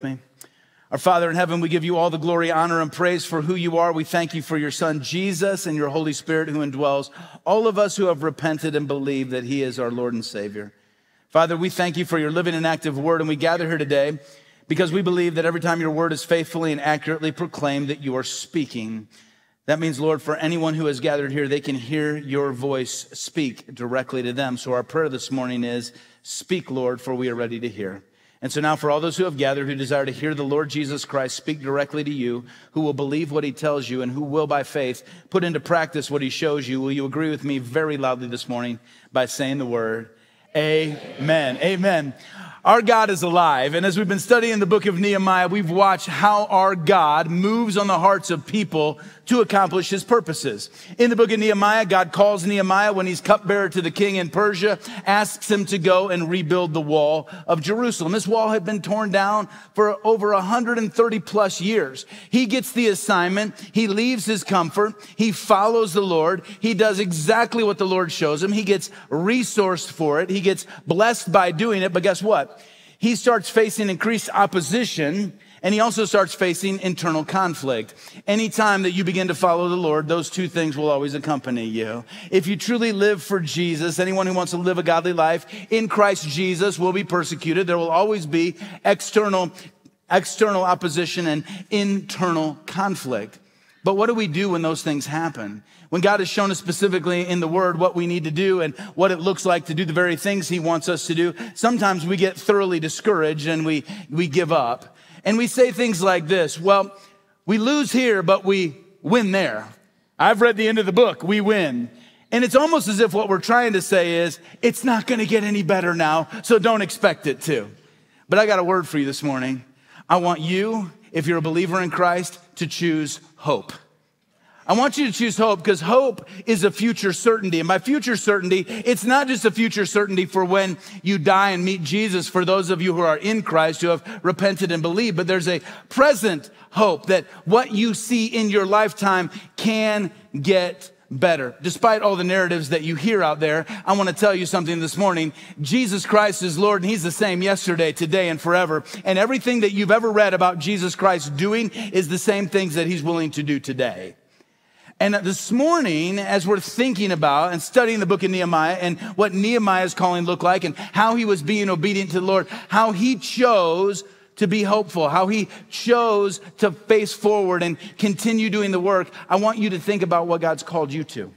me. Our Father in heaven, we give you all the glory, honor, and praise for who you are. We thank you for your Son, Jesus, and your Holy Spirit who indwells all of us who have repented and believed that he is our Lord and Savior. Father, we thank you for your living and active word, and we gather here today because we believe that every time your word is faithfully and accurately proclaimed, that you are speaking. That means, Lord, for anyone who has gathered here, they can hear your voice speak directly to them. So our prayer this morning is, Speak, Lord, for we are ready to hear. And so now, for all those who have gathered who desire to hear the Lord Jesus Christ speak directly to you, who will believe what he tells you, and who will, by faith, put into practice what he shows you, will you agree with me very loudly this morning by saying the word, Amen? Amen. Our God is alive. And as we've been studying the book of Nehemiah, we've watched how our God moves on the hearts of people to accomplish his purposes. In the book of Nehemiah, God calls Nehemiah when he's cupbearer to the king in Persia, asks him to go and rebuild the wall of Jerusalem. This wall had been torn down for over 130 plus years. He gets the assignment. He leaves his comfort. He follows the Lord. He does exactly what the Lord shows him. He gets resourced for it. He gets blessed by doing it. But guess what? he starts facing increased opposition and he also starts facing internal conflict. Anytime that you begin to follow the Lord, those two things will always accompany you. If you truly live for Jesus, anyone who wants to live a godly life in Christ Jesus will be persecuted. There will always be external, external opposition and internal conflict. But what do we do when those things happen? When God has shown us specifically in the word what we need to do and what it looks like to do the very things he wants us to do, sometimes we get thoroughly discouraged and we, we give up. And we say things like this, well, we lose here, but we win there. I've read the end of the book, we win. And it's almost as if what we're trying to say is, it's not going to get any better now, so don't expect it to. But I got a word for you this morning. I want you, if you're a believer in Christ, to choose hope. I want you to choose hope because hope is a future certainty. And by future certainty, it's not just a future certainty for when you die and meet Jesus for those of you who are in Christ who have repented and believed, but there's a present hope that what you see in your lifetime can get better. Despite all the narratives that you hear out there, I want to tell you something this morning. Jesus Christ is Lord and He's the same yesterday, today, and forever. And everything that you've ever read about Jesus Christ doing is the same things that He's willing to do today. And this morning, as we're thinking about and studying the book of Nehemiah and what Nehemiah's calling looked like and how he was being obedient to the Lord, how he chose to be hopeful, how he chose to face forward and continue doing the work, I want you to think about what God's called you to.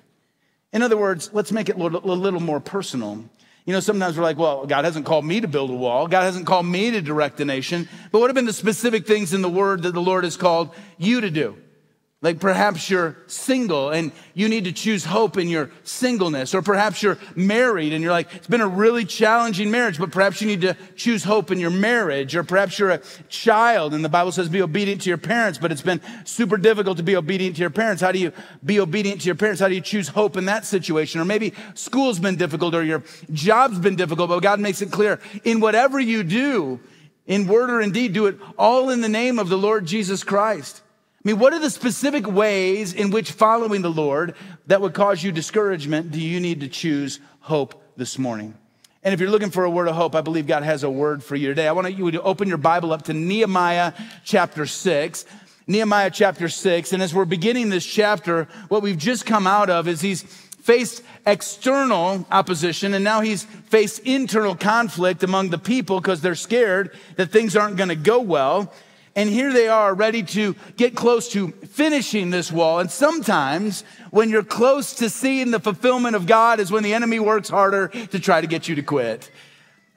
In other words, let's make it a little more personal. You know, sometimes we're like, well, God hasn't called me to build a wall. God hasn't called me to direct a nation. But what have been the specific things in the word that the Lord has called you to do? Like perhaps you're single and you need to choose hope in your singleness. Or perhaps you're married and you're like, it's been a really challenging marriage, but perhaps you need to choose hope in your marriage. Or perhaps you're a child and the Bible says be obedient to your parents, but it's been super difficult to be obedient to your parents. How do you be obedient to your parents? How do you choose hope in that situation? Or maybe school's been difficult or your job's been difficult, but God makes it clear in whatever you do, in word or in deed, do it all in the name of the Lord Jesus Christ. I mean, what are the specific ways in which following the Lord that would cause you discouragement do you need to choose hope this morning? And if you're looking for a word of hope, I believe God has a word for you today. I want you to open your Bible up to Nehemiah chapter 6. Nehemiah chapter 6. And as we're beginning this chapter, what we've just come out of is he's faced external opposition and now he's faced internal conflict among the people because they're scared that things aren't going to go well. And here they are ready to get close to finishing this wall. And sometimes when you're close to seeing the fulfillment of God is when the enemy works harder to try to get you to quit.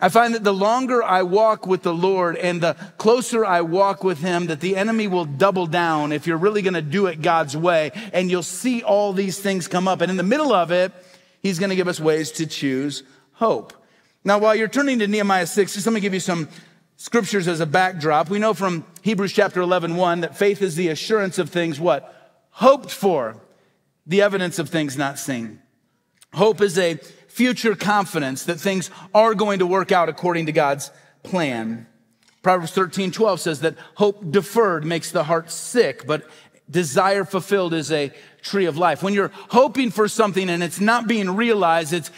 I find that the longer I walk with the Lord and the closer I walk with Him, that the enemy will double down if you're really going to do it God's way. And you'll see all these things come up. And in the middle of it, He's going to give us ways to choose hope. Now, while you're turning to Nehemiah 6, just let me give you some scriptures as a backdrop, we know from Hebrews chapter 11, 1 that faith is the assurance of things what? Hoped for, the evidence of things not seen. Hope is a future confidence that things are going to work out according to God's plan. Proverbs 13, 12 says that hope deferred makes the heart sick, but desire fulfilled is a tree of life. When you're hoping for something and it's not being realized, it's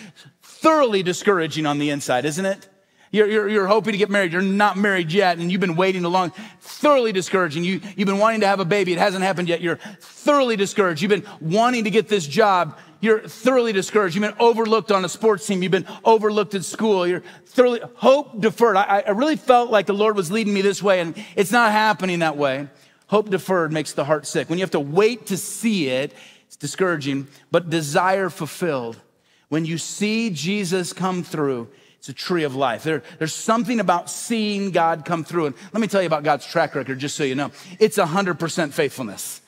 thoroughly discouraging on the inside, isn't it? You're, you're, you're, hoping to get married. You're not married yet, and you've been waiting a long, thoroughly discouraged. You, you've been wanting to have a baby. It hasn't happened yet. You're thoroughly discouraged. You've been wanting to get this job. You're thoroughly discouraged. You've been overlooked on a sports team. You've been overlooked at school. You're thoroughly, hope deferred. I, I really felt like the Lord was leading me this way, and it's not happening that way. Hope deferred makes the heart sick. When you have to wait to see it, it's discouraging, but desire fulfilled. When you see Jesus come through, it's a tree of life. There, there's something about seeing God come through. And let me tell you about God's track record, just so you know. It's 100% faithfulness.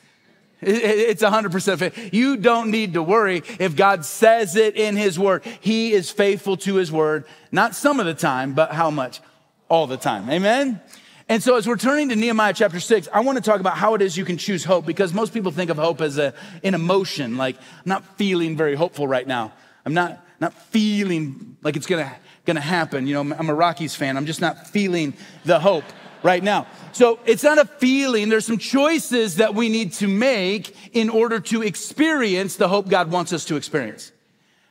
It's 100% faith. You don't need to worry if God says it in His Word. He is faithful to His Word, not some of the time, but how much? All the time. Amen? And so, as we're turning to Nehemiah chapter six, I want to talk about how it is you can choose hope because most people think of hope as a, an emotion. Like, I'm not feeling very hopeful right now. I'm not, not feeling like it's gonna, gonna happen. You know, I'm a Rockies fan. I'm just not feeling the hope right now. So it's not a feeling. There's some choices that we need to make in order to experience the hope God wants us to experience.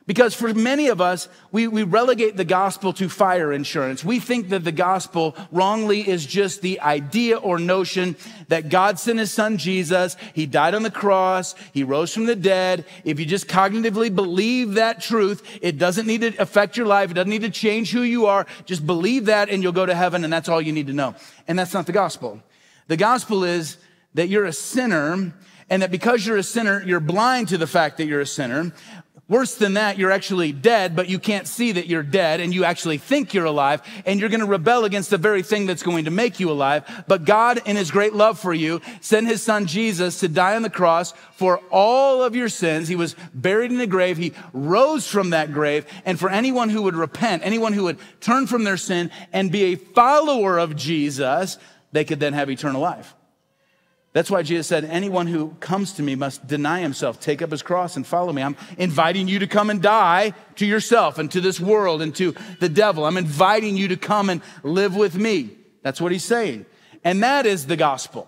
Because for many of us, we, we relegate the gospel to fire insurance. We think that the gospel wrongly is just the idea or notion that God sent his son Jesus. He died on the cross. He rose from the dead. If you just cognitively believe that truth, it doesn't need to affect your life. It doesn't need to change who you are. Just believe that and you'll go to heaven and that's all you need to know. And that's not the gospel. The gospel is that you're a sinner and that because you're a sinner, you're blind to the fact that you're a sinner. Worse than that, you're actually dead, but you can't see that you're dead and you actually think you're alive and you're going to rebel against the very thing that's going to make you alive. But God, in his great love for you, sent his son Jesus to die on the cross for all of your sins. He was buried in a grave. He rose from that grave. And for anyone who would repent, anyone who would turn from their sin and be a follower of Jesus, they could then have eternal life. That's why Jesus said, Anyone who comes to me must deny himself, take up his cross, and follow me. I'm inviting you to come and die to yourself and to this world and to the devil. I'm inviting you to come and live with me. That's what he's saying. And that is the gospel.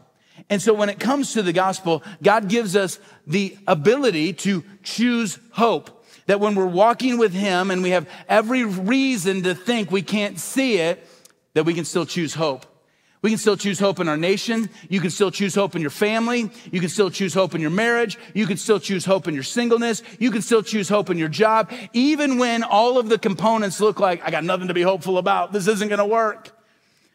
And so when it comes to the gospel, God gives us the ability to choose hope. That when we're walking with him and we have every reason to think we can't see it, that we can still choose hope. We can still choose hope in our nation. You can still choose hope in your family. You can still choose hope in your marriage. You can still choose hope in your singleness. You can still choose hope in your job, even when all of the components look like, I got nothing to be hopeful about. This isn't going to work.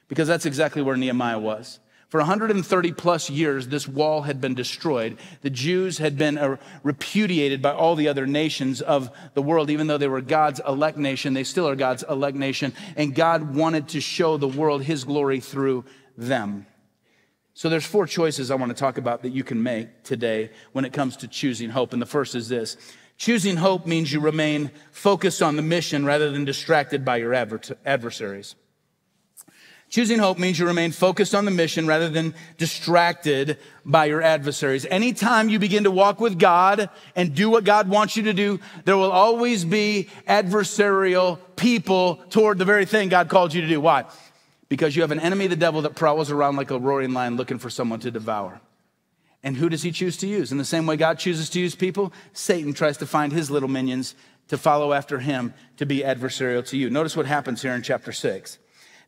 Because that's exactly where Nehemiah was. For 130 plus years, this wall had been destroyed. The Jews had been uh, repudiated by all the other nations of the world. Even though they were God's elect nation, they still are God's elect nation. And God wanted to show the world his glory through them. So there's four choices I want to talk about that you can make today when it comes to choosing hope. And the first is this. Choosing hope means you remain focused on the mission rather than distracted by your adversaries. Choosing hope means you remain focused on the mission rather than distracted by your adversaries. Anytime you begin to walk with God and do what God wants you to do, there will always be adversarial people toward the very thing God called you to do. Why? Because you have an enemy, the devil, that prowls around like a roaring lion looking for someone to devour. And who does he choose to use? In the same way God chooses to use people, Satan tries to find his little minions to follow after him to be adversarial to you. Notice what happens here in chapter 6.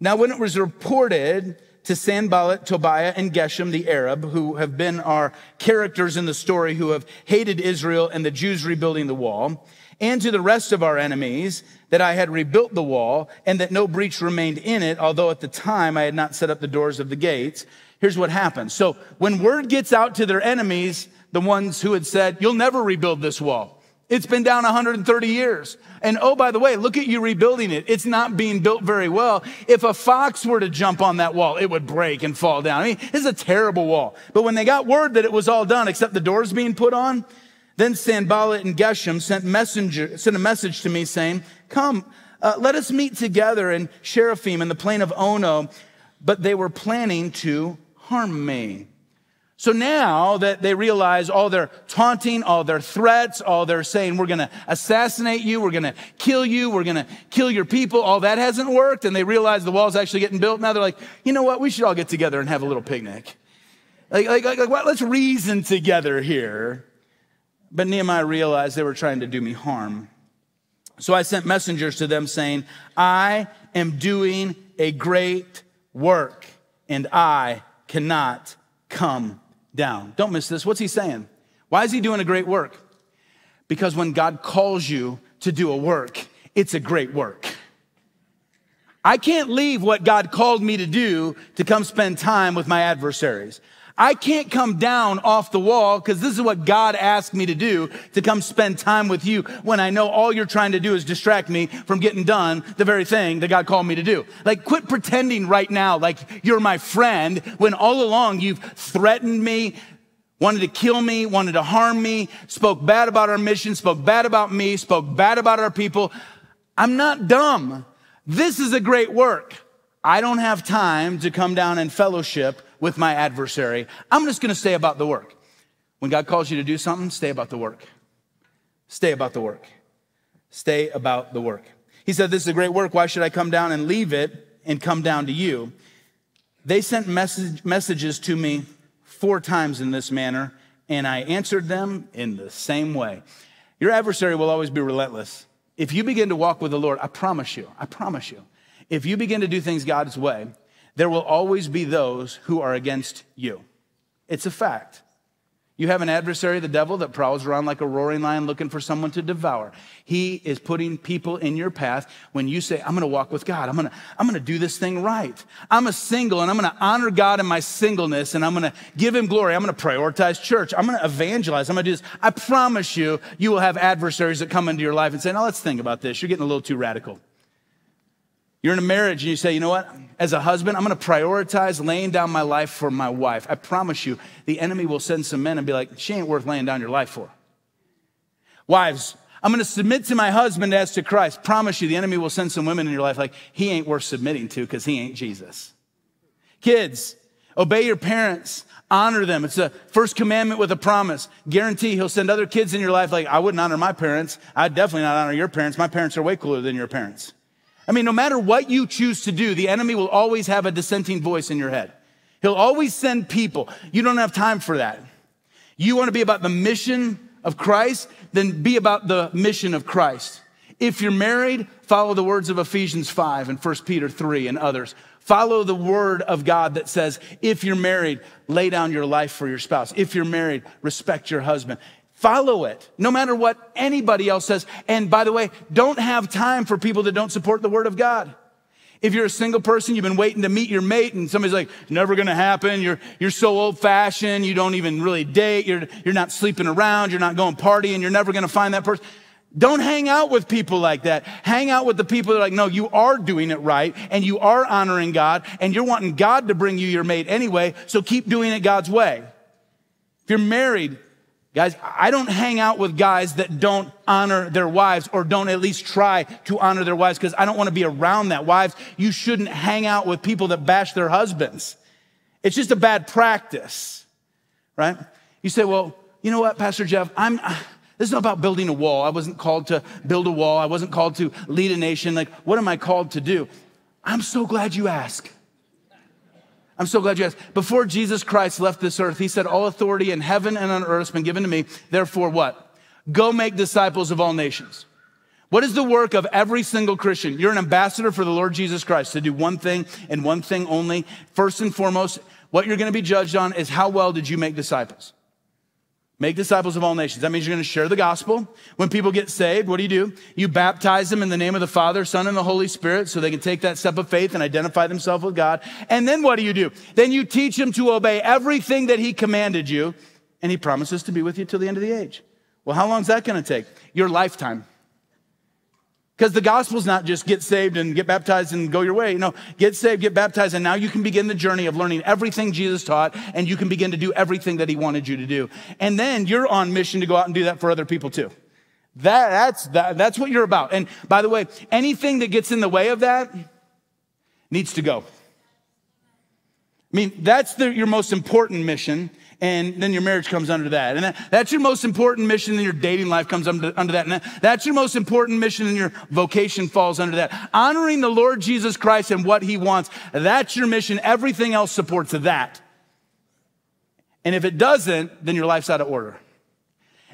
Now, when it was reported to Sanballat, Tobiah, and Geshem, the Arab, who have been our characters in the story who have hated Israel and the Jews rebuilding the wall, and to the rest of our enemies that I had rebuilt the wall and that no breach remained in it, although at the time I had not set up the doors of the gates. Here's what happens. So when word gets out to their enemies, the ones who had said, you'll never rebuild this wall. It's been down 130 years. And oh, by the way, look at you rebuilding it. It's not being built very well. If a fox were to jump on that wall, it would break and fall down. I mean, it's a terrible wall. But when they got word that it was all done, except the doors being put on, then Sanballat and Geshem sent messenger, sent a message to me saying, come, uh, let us meet together in Sheraphim in the plain of Ono. But they were planning to harm me. So now that they realize all their taunting, all their threats, all their saying, we're going to assassinate you, we're going to kill you, we're going to kill your people, all that hasn't worked. And they realize the wall's actually getting built. Now they're like, you know what? We should all get together and have a little picnic. Like, like, like, like let's reason together here. But Nehemiah realized they were trying to do me harm. So I sent messengers to them saying, I am doing a great work and I cannot come down. Don't miss this. What's he saying? Why is he doing a great work? Because when God calls you to do a work, it's a great work. I can't leave what God called me to do to come spend time with my adversaries. I can't come down off the wall because this is what God asked me to do to come spend time with you when I know all you're trying to do is distract me from getting done the very thing that God called me to do. Like quit pretending right now like you're my friend when all along you've threatened me, wanted to kill me, wanted to harm me, spoke bad about our mission, spoke bad about me, spoke bad about our people. I'm not dumb. This is a great work. I don't have time to come down and fellowship with my adversary. I'm just going to stay about the work. When God calls you to do something, stay about the work. Stay about the work. Stay about the work. He said, This is a great work. Why should I come down and leave it and come down to you? They sent message, messages to me four times in this manner, and I answered them in the same way. Your adversary will always be relentless. If you begin to walk with the Lord, I promise you, I promise you, if you begin to do things God's way, there will always be those who are against you. It's a fact. You have an adversary, the devil, that prowls around like a roaring lion looking for someone to devour. He is putting people in your path when you say, I'm gonna walk with God. I'm gonna, I'm gonna do this thing right. I'm a single and I'm gonna honor God in my singleness and I'm gonna give him glory. I'm gonna prioritize church. I'm gonna evangelize. I'm gonna do this. I promise you, you will have adversaries that come into your life and say, Now let's think about this. You're getting a little too radical. You're in a marriage and you say, you know what? As a husband, I'm going to prioritize laying down my life for my wife. I promise you, the enemy will send some men and be like, she ain't worth laying down your life for. Wives, I'm going to submit to my husband as to Christ. Promise you, the enemy will send some women in your life like, he ain't worth submitting to because he ain't Jesus. Kids, obey your parents. Honor them. It's a first commandment with a promise. Guarantee he'll send other kids in your life like, I wouldn't honor my parents. I'd definitely not honor your parents. My parents are way cooler than your parents. I mean, no matter what you choose to do, the enemy will always have a dissenting voice in your head. He'll always send people. You don't have time for that. You want to be about the mission of Christ, then be about the mission of Christ. If you're married, follow the words of Ephesians 5 and 1 Peter 3 and others. Follow the word of God that says, if you're married, lay down your life for your spouse. If you're married, respect your husband. Follow it, no matter what anybody else says. And by the way, don't have time for people that don't support the word of God. If you're a single person, you've been waiting to meet your mate and somebody's like, never gonna happen. You're, you're so old fashioned. You don't even really date. You're, you're not sleeping around. You're not going partying. You're never gonna find that person. Don't hang out with people like that. Hang out with the people that are like, no, you are doing it right and you are honoring God and you're wanting God to bring you your mate anyway. So keep doing it God's way. If you're married, Guys, I don't hang out with guys that don't honor their wives or don't at least try to honor their wives because I don't want to be around that. Wives, you shouldn't hang out with people that bash their husbands. It's just a bad practice, right? You say, well, you know what, Pastor Jeff, I'm, uh, this is not about building a wall. I wasn't called to build a wall. I wasn't called to lead a nation. Like, what am I called to do? I'm so glad you ask. I'm so glad you asked. Before Jesus Christ left this earth, he said, All authority in heaven and on earth has been given to me. Therefore, what? Go make disciples of all nations. What is the work of every single Christian? You're an ambassador for the Lord Jesus Christ to do one thing and one thing only. First and foremost, what you're going to be judged on is how well did you make disciples? Make disciples of all nations. That means you're going to share the gospel. When people get saved, what do you do? You baptize them in the name of the Father, Son, and the Holy Spirit so they can take that step of faith and identify themselves with God. And then what do you do? Then you teach them to obey everything that He commanded you, and He promises to be with you till the end of the age. Well, how long is that going to take? Your lifetime. Because the gospel's not just get saved and get baptized and go your way. No, get saved, get baptized, and now you can begin the journey of learning everything Jesus taught, and you can begin to do everything that he wanted you to do. And then you're on mission to go out and do that for other people too. That, that's, that, that's what you're about. And by the way, anything that gets in the way of that needs to go. I mean, that's the, your most important mission and then your marriage comes under that. And that, that's your most important mission, and your dating life comes under, under that. And that, that's your most important mission, and your vocation falls under that. Honoring the Lord Jesus Christ and what he wants, that's your mission. Everything else supports that. And if it doesn't, then your life's out of order.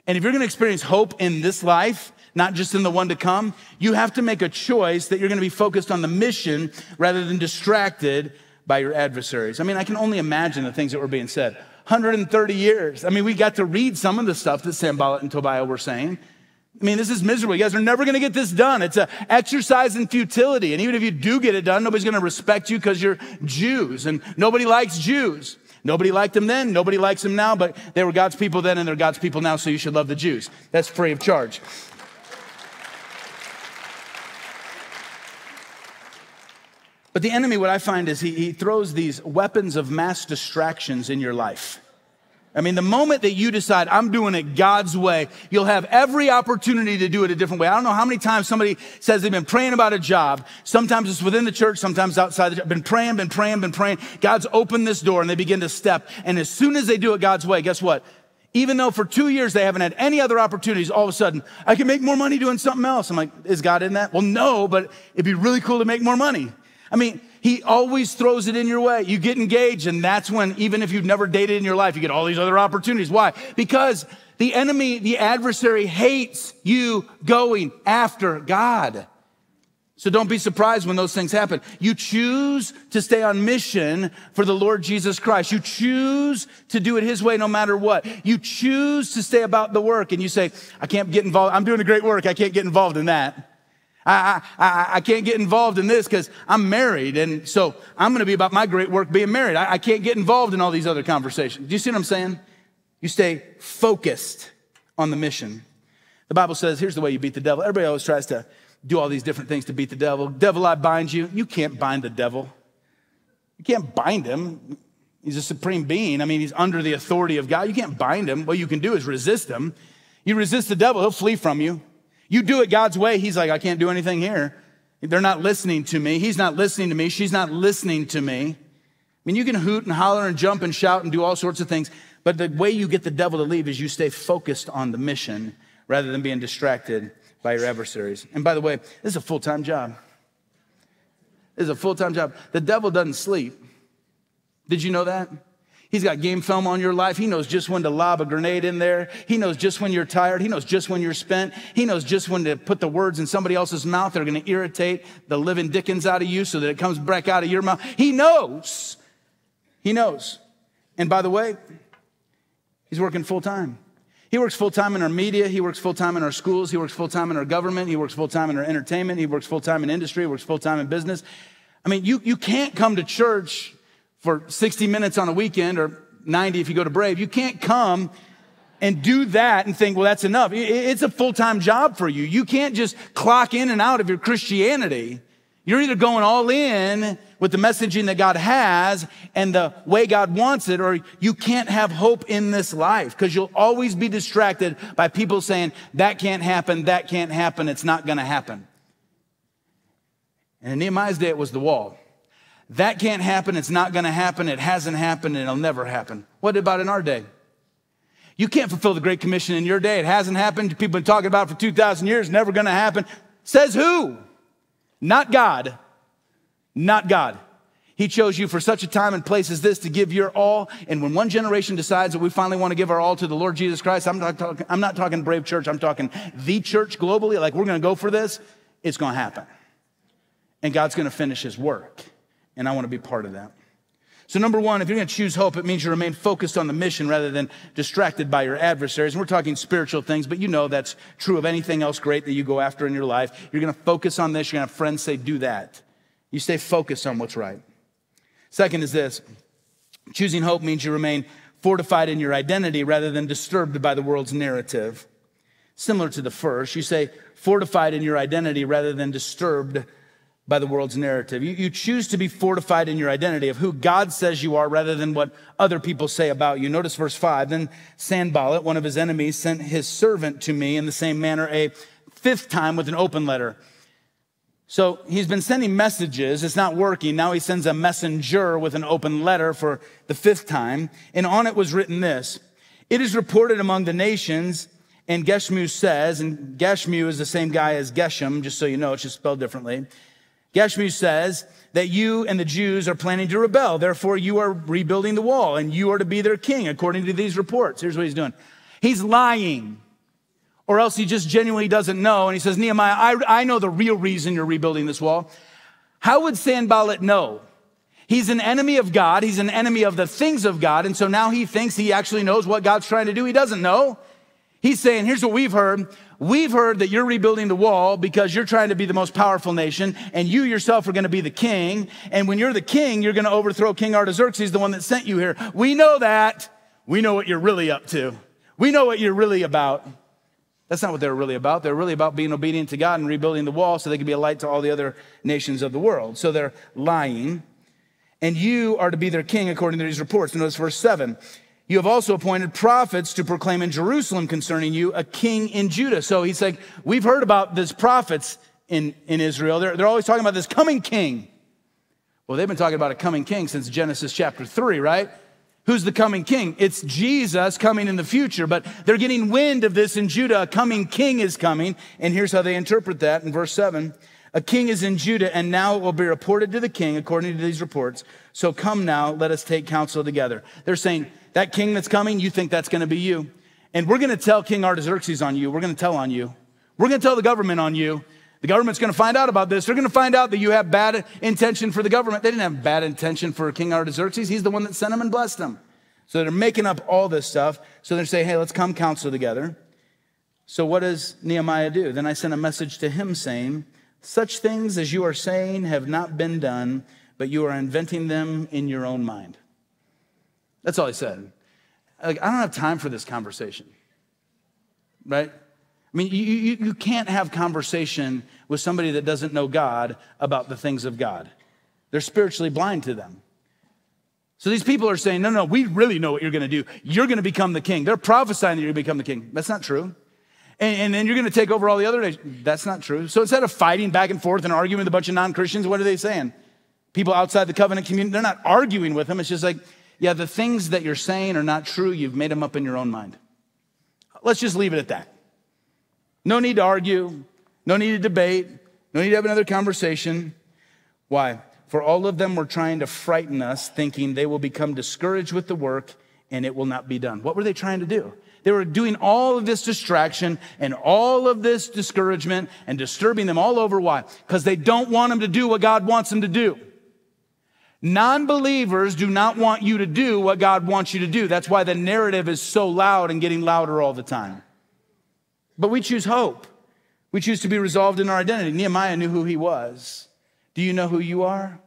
And if you're going to experience hope in this life, not just in the one to come. You have to make a choice that you're going to be focused on the mission rather than distracted by your adversaries. I mean, I can only imagine the things that were being said. 130 years. I mean, we got to read some of the stuff that Sanballat and Tobiah were saying. I mean, this is miserable. You guys are never going to get this done. It's an exercise in futility. And even if you do get it done, nobody's going to respect you because you're Jews. And nobody likes Jews. Nobody liked them then. Nobody likes them now. But they were God's people then and they're God's people now. So you should love the Jews. That's free of charge. But the enemy, what I find is he, he throws these weapons of mass distractions in your life. I mean, the moment that you decide, I'm doing it God's way, you'll have every opportunity to do it a different way. I don't know how many times somebody says they've been praying about a job. Sometimes it's within the church, sometimes outside the church. Been praying, been praying, been praying. God's opened this door and they begin to step. And as soon as they do it God's way, guess what? Even though for two years they haven't had any other opportunities, all of a sudden, I can make more money doing something else. I'm like, is God in that? Well, no, but it'd be really cool to make more money. I mean, he always throws it in your way. You get engaged, and that's when, even if you've never dated in your life, you get all these other opportunities. Why? Because the enemy, the adversary hates you going after God. So don't be surprised when those things happen. You choose to stay on mission for the Lord Jesus Christ. You choose to do it His way no matter what. You choose to stay about the work and you say, I can't get involved. I'm doing a great work. I can't get involved in that. I, I, I can't get involved in this because I'm married. And so I'm going to be about my great work being married. I, I can't get involved in all these other conversations. Do you see what I'm saying? You stay focused on the mission. The Bible says, here's the way you beat the devil. Everybody always tries to do all these different things to beat the devil. Devil, I bind you. You can't bind the devil. You can't bind him. He's a supreme being. I mean, he's under the authority of God. You can't bind him. What you can do is resist him. You resist the devil, he'll flee from you. You do it God's way. He's like, I can't do anything here. They're not listening to me. He's not listening to me. She's not listening to me. I mean, you can hoot and holler and jump and shout and do all sorts of things, but the way you get the devil to leave is you stay focused on the mission rather than being distracted by your adversaries. And by the way, this is a full time job. This is a full time job. The devil doesn't sleep. Did you know that? He's got game film on your life. He knows just when to lob a grenade in there. He knows just when you're tired. He knows just when you're spent. He knows just when to put the words in somebody else's mouth that are going to irritate the living dickens out of you so that it comes back out of your mouth. He knows. He knows. And by the way, he's working full time. He works full time in our media. He works full time in our schools. He works full time in our government. He works full time in our entertainment. He works full time in industry. He works full time in business. I mean, you, you can't come to church for 60 minutes on a weekend or 90 if you go to Brave. You can't come and do that and think, well, that's enough. It's a full time job for you. You can't just clock in and out of your Christianity. You're either going all in with the messaging that God has and the way God wants it, or you can't have hope in this life because you'll always be distracted by people saying, that can't happen, that can't happen, it's not going to happen. And in Nehemiah's day, it was the wall. That can't happen. It's not going to happen. It hasn't happened and it'll never happen. What about in our day? You can't fulfill the Great Commission in your day. It hasn't happened. People have been talking about it for 2,000 years. Never going to happen. Says who? Not God. Not God. He chose you for such a time and place as this to give your all. And when one generation decides that we finally want to give our all to the Lord Jesus Christ, I'm not talking, I'm not talking Brave Church. I'm talking the church globally. Like we're going to go for this. It's going to happen. And God's going to finish his work and I want to be part of that. So, number one, if you're going to choose hope, it means you remain focused on the mission rather than distracted by your adversaries. And we're talking spiritual things, but you know that's true of anything else great that you go after in your life. You're going to focus on this. You're going to have friends say, do that. You stay focused on what's right. Second is this choosing hope means you remain fortified in your identity rather than disturbed by the world's narrative. Similar to the first, you say fortified in your identity rather than disturbed by the world's narrative. You, you, choose to be fortified in your identity of who God says you are rather than what other people say about you. Notice verse 5. Then Sanballat, one of his enemies, sent his servant to me in the same manner a fifth time with an open letter. So he's been sending messages. It's not working. Now he sends a messenger with an open letter for the fifth time. And on it was written this It is reported among the nations, and Geshmu says, and Geshmu is the same guy as Geshem, just so you know, it's just spelled differently. Geshmu says that you and the Jews are planning to rebel. Therefore, you are rebuilding the wall and you are to be their king, according to these reports. Here's what he's doing. He's lying. Or else he just genuinely doesn't know. And he says, Nehemiah, I, I know the real reason you're rebuilding this wall. How would Sanballat know? He's an enemy of God. He's an enemy of the things of God. And so now he thinks he actually knows what God's trying to do. He doesn't know. He's saying, here's what we've heard. We've heard that you're rebuilding the wall because you're trying to be the most powerful nation and you yourself are going to be the king. And when you're the king, you're going to overthrow King Artaxerxes, the one that sent you here. We know that. We know what you're really up to. We know what you're really about. That's not what they're really about. They're really about being obedient to God and rebuilding the wall so they can be a light to all the other nations of the world. So they're lying. And you are to be their king according to these reports. Notice verse 7. You have also appointed prophets to proclaim in Jerusalem concerning you a king in Judah. So he's like, we've heard about these prophets in, in Israel. They're, they're always talking about this coming king. Well, they've been talking about a coming king since Genesis chapter 3, right? Who's the coming king? It's Jesus coming in the future, but they're getting wind of this in Judah. A coming king is coming. And here's how they interpret that in verse 7. A king is in Judah, and now it will be reported to the king according to these reports. So come now, let us take counsel together. They're saying, that king that's coming, you think that's going to be you. And we're going to tell King Artaxerxes on you. We're going to tell on you. We're going to tell the government on you. The government's going to find out about this. They're going to find out that you have bad intention for the government. They didn't have bad intention for King Artaxerxes. He's the one that sent them and blessed them. So they're making up all this stuff. So they're saying, hey, let's come counsel together. So what does Nehemiah do? Then I sent a message to him saying, Such things as you are saying have not been done, but you are inventing them in your own mind. That's all he said. Like, I don't have time for this conversation. Right? I mean, you, you, you can't have conversation with somebody that doesn't know God about the things of God. They're spiritually blind to them. So these people are saying, no, no, we really know what you're going to do. You're going to become the king. They're prophesying that you're going to become the king. That's not true. And, and then you're going to take over all the other nations. That's not true. So instead of fighting back and forth and arguing with a bunch of non Christians, what are they saying? People outside the covenant community, they're not arguing with them. It's just like, yeah, the things that you're saying are not true. You've made them up in your own mind. Let's just leave it at that. No need to argue, no need to debate, no need to have another conversation. Why? For all of them were trying to frighten us, thinking they will become discouraged with the work and it will not be done. What were they trying to do? They were doing all of this distraction and all of this discouragement and disturbing them all over. Why? Because they don't want them to do what God wants them to do. Non believers do not want you to do what God wants you to do. That's why the narrative is so loud and getting louder all the time. But we choose hope. We choose to be resolved in our identity. Nehemiah knew who he was. Do you know who you are?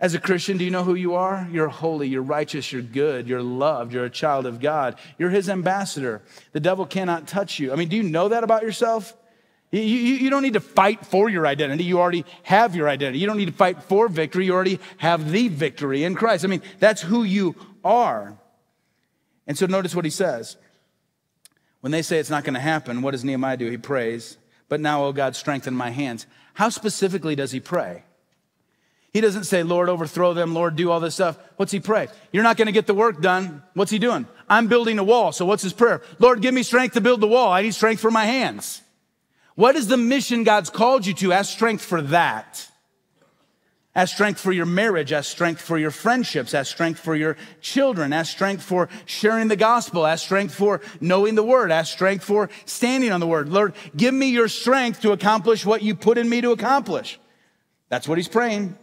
As a Christian, do you know who you are? You're holy, you're righteous, you're good, you're loved, you're a child of God. You're his ambassador. The devil cannot touch you. I mean, do you know that about yourself? You, you, you, don't need to fight for your identity. You already have your identity. You don't need to fight for victory. You already have the victory in Christ. I mean, that's who you are. And so notice what he says. When they say it's not going to happen, what does Nehemiah do? He prays, But now, O God, strengthen my hands. How specifically does he pray? He doesn't say, Lord, overthrow them, Lord, do all this stuff. What's he pray? You're not going to get the work done. What's he doing? I'm building a wall. So what's his prayer? Lord, give me strength to build the wall. I need strength for my hands. What is the mission God's called you to? Ask strength for that. Ask strength for your marriage. Ask strength for your friendships. Ask strength for your children. Ask strength for sharing the gospel. Ask strength for knowing the word. Ask strength for standing on the word. Lord, give me your strength to accomplish what you put in me to accomplish. That's what he's praying.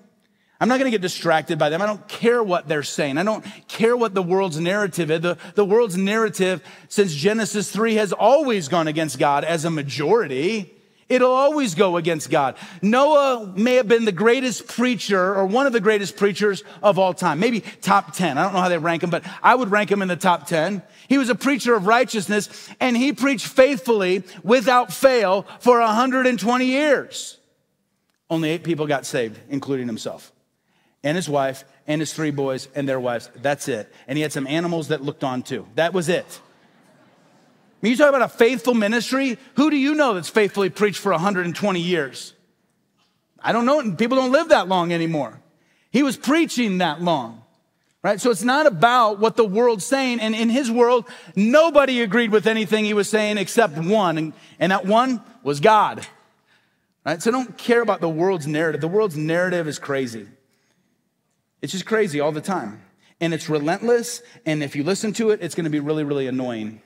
I'm not going to get distracted by them. I don't care what they're saying. I don't care what the world's narrative is. The, the world's narrative since Genesis 3 has always gone against God as a majority. It'll always go against God. Noah may have been the greatest preacher or one of the greatest preachers of all time. Maybe top 10. I don't know how they rank him, but I would rank him in the top 10. He was a preacher of righteousness and he preached faithfully without fail for 120 years. Only eight people got saved, including himself and his wife and his three boys and their wives. That's it. And he had some animals that looked on too. That was it. I mean, you talk about a faithful ministry. Who do you know that's faithfully preached for 120 years? I don't know. People don't live that long anymore. He was preaching that long, right? So it's not about what the world's saying. And in his world, nobody agreed with anything he was saying except one. And, and that one was God, right? So don't care about the world's narrative. The world's narrative is crazy. It's just crazy all the time. And it's relentless. And if you listen to it, it's going to be really, really annoying.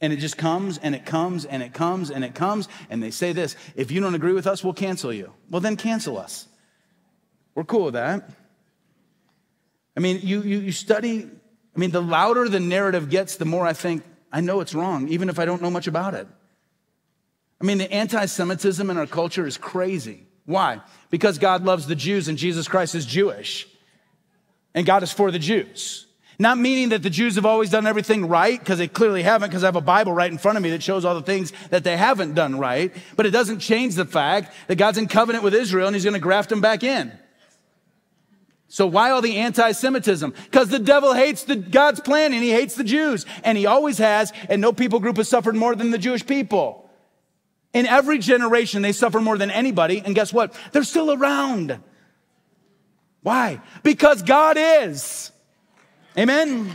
And it just comes and it comes and it comes and it comes. And they say this if you don't agree with us, we'll cancel you. Well, then cancel us. We're cool with that. I mean, you, you, you study, I mean, the louder the narrative gets, the more I think, I know it's wrong, even if I don't know much about it. I mean, the anti Semitism in our culture is crazy. Why? Because God loves the Jews and Jesus Christ is Jewish. And God is for the Jews. Not meaning that the Jews have always done everything right, because they clearly haven't, because I have a Bible right in front of me that shows all the things that they haven't done right. But it doesn't change the fact that God's in covenant with Israel and he's going to graft them back in. So why all the anti-Semitism? Because the devil hates the, God's plan and he hates the Jews. And he always has, and no people group has suffered more than the Jewish people. In every generation, they suffer more than anybody. And guess what? They're still around. Why? Because God is. Amen.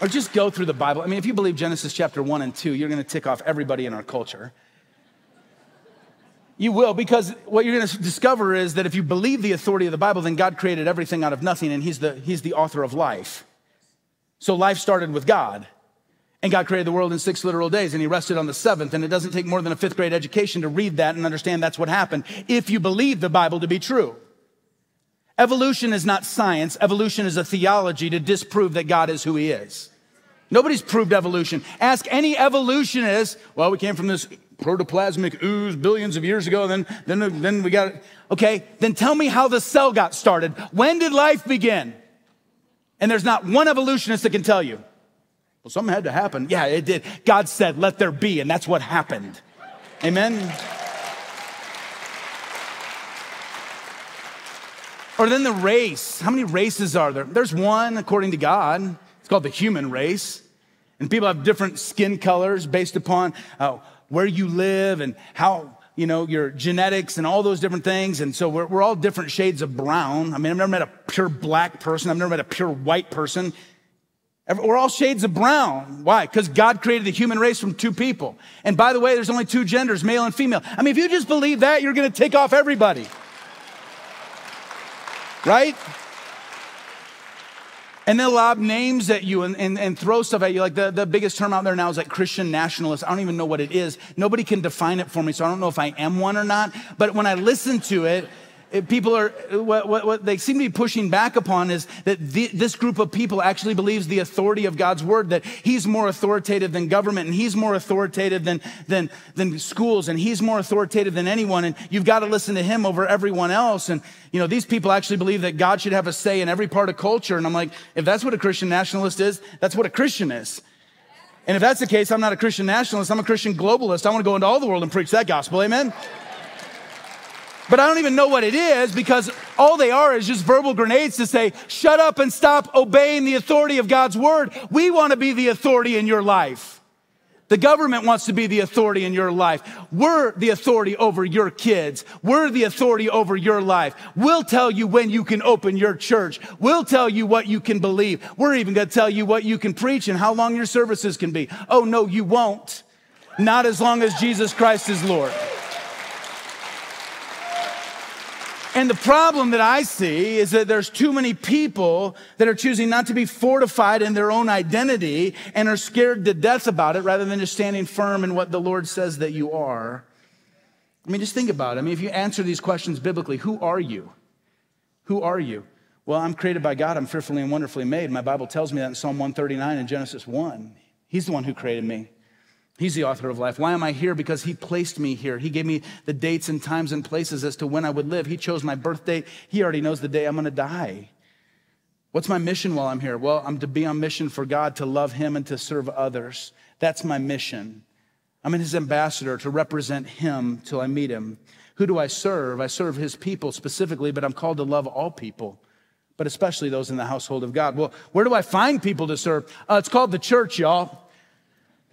Or just go through the Bible. I mean, if you believe Genesis chapter 1 and 2, you're going to tick off everybody in our culture. You will, because what you're going to discover is that if you believe the authority of the Bible, then God created everything out of nothing, and He's the, he's the author of life. So life started with God. And God created the world in six literal days, and He rested on the seventh. And it doesn't take more than a fifth grade education to read that and understand that's what happened if you believe the Bible to be true. Evolution is not science, evolution is a theology to disprove that God is who He is. Nobody's proved evolution. Ask any evolutionist, well, we came from this protoplasmic ooze billions of years ago. Then, then, then we got, it. okay, then tell me how the cell got started. When did life begin? And there's not one evolutionist that can tell you. Well, something had to happen. Yeah, it did. God said, let there be, and that's what happened. Amen? Or then the race. How many races are there? There's one, according to God. It's called the human race. And people have different skin colors based upon uh, where you live and how, you know, your genetics and all those different things. And so we're, we're all different shades of brown. I mean, I've never met a pure black person. I've never met a pure white person. We're all shades of brown. Why? Because God created the human race from two people. And by the way, there's only two genders, male and female. I mean, if you just believe that, you're going to take off everybody. Right? And they'll lob names at you and, and, and throw stuff at you. Like the, the biggest term out there now is like Christian nationalist. I don't even know what it is. Nobody can define it for me, so I don't know if I am one or not. But when I listen to it, Uh, people are what, what, what, they seem to be pushing back upon is that the, this group of people actually believes the authority of god's word that he's more authoritative than government and he's more authoritative than, than, than schools and he's more authoritative than anyone and you've got to listen to him over everyone else and you know these people actually believe that god should have a say in every part of culture and i'm like if that's what a christian nationalist is that's what a christian is. And if that's the case i'm not a christian nationalist i'm a christian globalist. I want to go into all the world and preach that gospel amen but I don't even know what it is because all they are is just verbal grenades to say, shut up and stop obeying the authority of God's word. We want to be the authority in your life. The government wants to be the authority in your life. We're the authority over your kids. We're the authority over your life. We'll tell you when you can open your church. We'll tell you what you can believe. We're even going to tell you what you can preach and how long your services can be. Oh, no, you won't. Not as long as Jesus Christ is Lord. And the problem that I see is that there's too many people that are choosing not to be fortified in their own identity and are scared to death about it rather than just standing firm in what the Lord says that you are. I mean, just think about it. I mean, if you answer these questions biblically, who are you? Who are you? Well, I'm created by God. I'm fearfully and wonderfully made. My Bible tells me that in Psalm 139 and Genesis 1. He's the one who created me. He's the author of life. Why am I here? Because He placed me here. He gave me the dates and times and places as to when I would live. He chose my birth date. He already knows the day I'm going to die. What's my mission while I'm here? Well, I'm to be on mission for God, to love Him and to serve others. That's my mission. I'm in His ambassador to represent Him till I meet Him. Who do I serve? I serve His people specifically, but I'm called to love all people, but especially those in the household of God. Well, where do I find people to serve? Uh, it's called the church, y'all.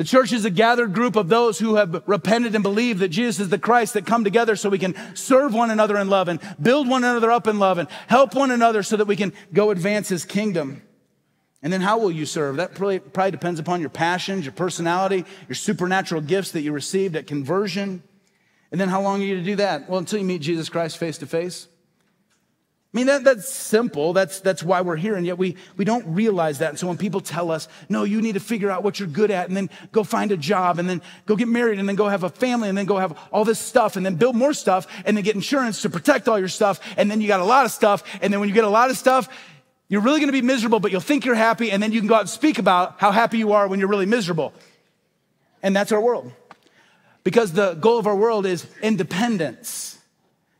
The church is a gathered group of those who have repented and believed that Jesus is the Christ that come together so we can serve one another in love and build one another up in love and help one another so that we can go advance his kingdom. And then how will you serve? That probably, probably depends upon your passions, your personality, your supernatural gifts that you received at conversion. And then how long are you to do that? Well, until you meet Jesus Christ face to face. I mean, that, that's simple. That's, that's why we're here. And yet we, we don't realize that. And so when people tell us, no, you need to figure out what you're good at and then go find a job and then go get married and then go have a family and then go have all this stuff and then build more stuff and then get insurance to protect all your stuff. And then you got a lot of stuff. And then when you get a lot of stuff, you're really going to be miserable, but you'll think you're happy. And then you can go out and speak about how happy you are when you're really miserable. And that's our world. Because the goal of our world is independence.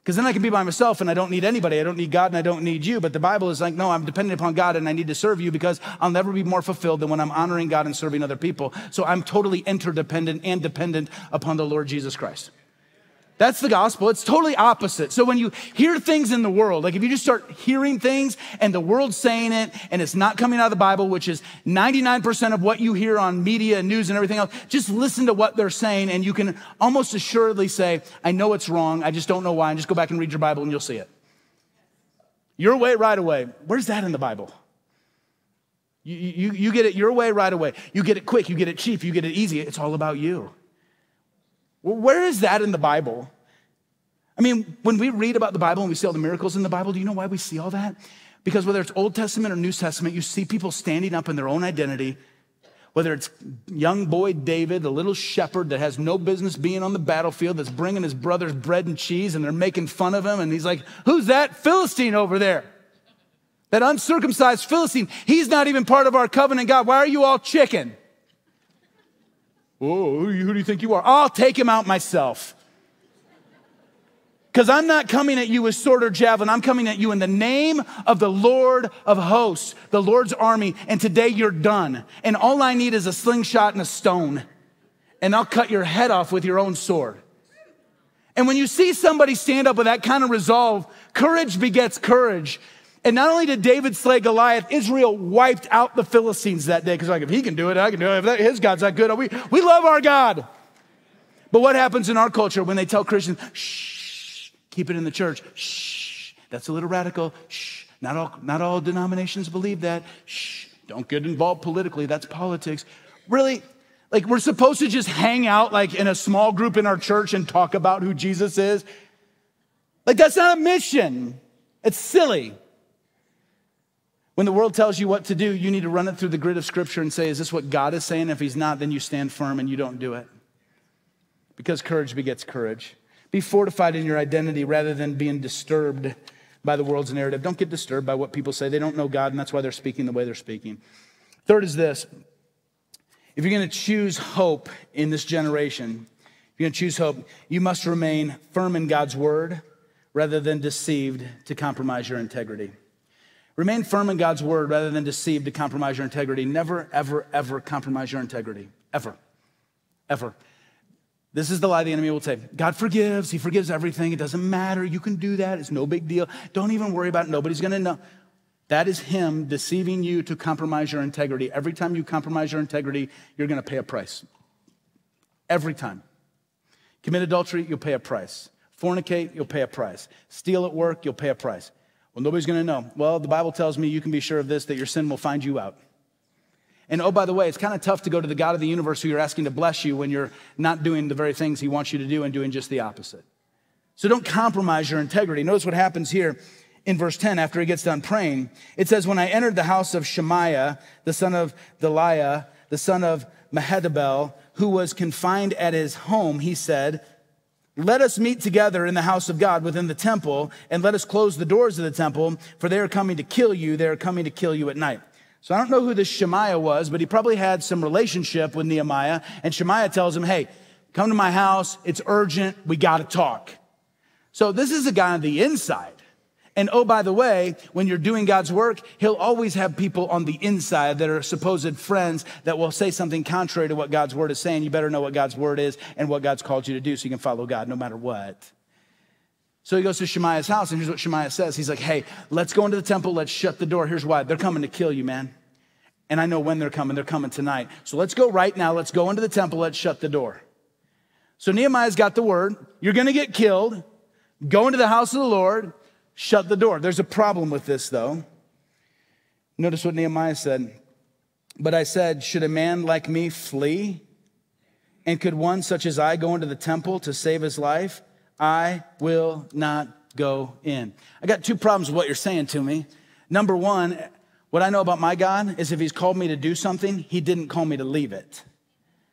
Because then I can be by myself and I don't need anybody. I don't need God and I don't need you. But the Bible is like, no, I'm dependent upon God and I need to serve you because I'll never be more fulfilled than when I'm honoring God and serving other people. So I'm totally interdependent and dependent upon the Lord Jesus Christ. That's the gospel. It's totally opposite. So when you hear things in the world, like if you just start hearing things and the world's saying it and it's not coming out of the Bible, which is 99% of what you hear on media and news and everything else, just listen to what they're saying and you can almost assuredly say, I know it's wrong. I just don't know why. And just go back and read your Bible and you'll see it. Your way, right away. Where's that in the Bible? You, you, you get it your way right away. You get it quick. You get it cheap. You get it easy. It's all about you. Where is that in the Bible? I mean, when we read about the Bible and we see all the miracles in the Bible, do you know why we see all that? Because whether it's Old Testament or New Testament, you see people standing up in their own identity. Whether it's young boy David, a little shepherd that has no business being on the battlefield, that's bringing his brothers bread and cheese, and they're making fun of him, and he's like, Who's that Philistine over there? That uncircumcised Philistine. He's not even part of our covenant, God. Why are you all chicken? Oh, who do you think you are? I'll take him out myself. Because I'm not coming at you with sword or javelin. I'm coming at you in the name of the Lord of hosts, the Lord's army. And today you're done. And all I need is a slingshot and a stone. And I'll cut your head off with your own sword. And when you see somebody stand up with that kind of resolve, courage begets courage. And not only did David slay Goliath, Israel wiped out the Philistines that day. Because like, if he can do it, I can do it. If that, his God's that good, we, we love our God. But what happens in our culture when they tell Christians, shh, keep it in the church, shh, that's a little radical, shh, not all, not all denominations believe that, shh, don't get involved politically, that's politics. Really? Like, we're supposed to just hang out like in a small group in our church and talk about who Jesus is? Like, that's not a mission. It's silly. When the world tells you what to do, you need to run it through the grid of Scripture and say, Is this what God is saying? If He's not, then you stand firm and you don't do it. Because courage begets courage. Be fortified in your identity rather than being disturbed by the world's narrative. Don't get disturbed by what people say. They don't know God, and that's why they're speaking the way they're speaking. Third is this if you're going to choose hope in this generation, if you're going to choose hope, you must remain firm in God's word rather than deceived to compromise your integrity. Remain firm in God's word rather than deceived to compromise your integrity. Never, ever, ever compromise your integrity. Ever. Ever. This is the lie the enemy will say God forgives. He forgives everything. It doesn't matter. You can do that. It's no big deal. Don't even worry about it. Nobody's going to know. That is him deceiving you to compromise your integrity. Every time you compromise your integrity, you're going to pay a price. Every time. Commit adultery, you'll pay a price. Fornicate, you'll pay a price. Steal at work, you'll pay a price. Well, nobody's going to know. Well, the Bible tells me you can be sure of this that your sin will find you out. And oh, by the way, it's kind of tough to go to the God of the universe who you're asking to bless you when you're not doing the very things he wants you to do and doing just the opposite. So don't compromise your integrity. Notice what happens here in verse 10 after he gets done praying. It says, When I entered the house of Shemaiah, the son of Delaiah, the son of Mehetabel, who was confined at his home, he said, let us meet together in the house of God within the temple, and let us close the doors of the temple, for they are coming to kill you. They are coming to kill you at night. So I don't know who this Shemaiah was, but he probably had some relationship with Nehemiah. And Shemaiah tells him, Hey, come to my house. It's urgent. We got to talk. So this is a guy on the inside. And oh, by the way, when you're doing God's work, He'll always have people on the inside that are supposed friends that will say something contrary to what God's word is saying. You better know what God's word is and what God's called you to do so you can follow God no matter what. So he goes to Shemaiah's house, and here's what Shemaiah says. He's like, Hey, let's go into the temple. Let's shut the door. Here's why they're coming to kill you, man. And I know when they're coming. They're coming tonight. So let's go right now. Let's go into the temple. Let's shut the door. So Nehemiah's got the word. You're going to get killed. Go into the house of the Lord shut the door. There's a problem with this, though. Notice what Nehemiah said. But I said, Should a man like me flee? And could one such as I go into the temple to save his life? I will not go in. I got two problems with what you're saying to me. Number one, what I know about my God is if he's called me to do something, he didn't call me to leave it.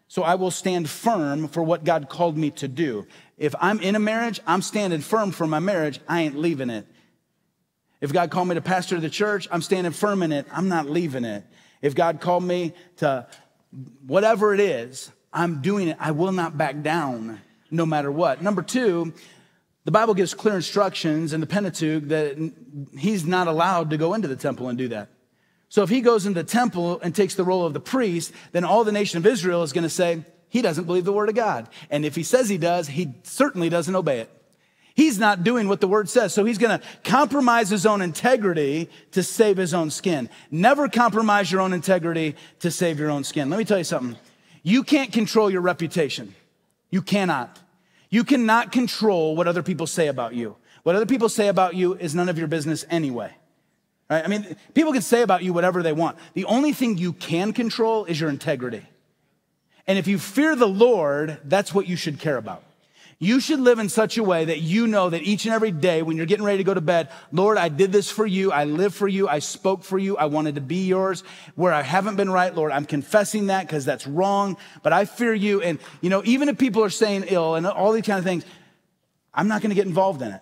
So I will stand firm for what God called me to do. If I'm in a marriage, I'm standing firm for my marriage. I ain't leaving it. If God called me to pastor the church, I'm standing firm in it. I'm not leaving it. If God called me to whatever it is, I'm doing it. I will not back down no matter what. Number two, the Bible gives clear instructions in the Pentateuch that he's not allowed to go into the temple and do that. So if he goes into the temple and takes the role of the priest, then all the nation of Israel is going to say, he doesn't believe the word of God. And if he says he does, he certainly doesn't obey it. He's not doing what the word says. So he's going to compromise his own integrity to save his own skin. Never compromise your own integrity to save your own skin. Let me tell you something. You can't control your reputation. You cannot. You cannot control what other people say about you. What other people say about you is none of your business anyway. Right? I mean, people can say about you whatever they want. The only thing you can control is your integrity. And if you fear the Lord, that's what you should care about. You should live in such a way that you know that each and every day when you're getting ready to go to bed, Lord, I did this for you. I live for you. I spoke for you. I wanted to be yours. Where I haven't been right, Lord, I'm confessing that because that's wrong, but I fear you. And, you know, even if people are saying ill and all these kind of things, I'm not going to get involved in it.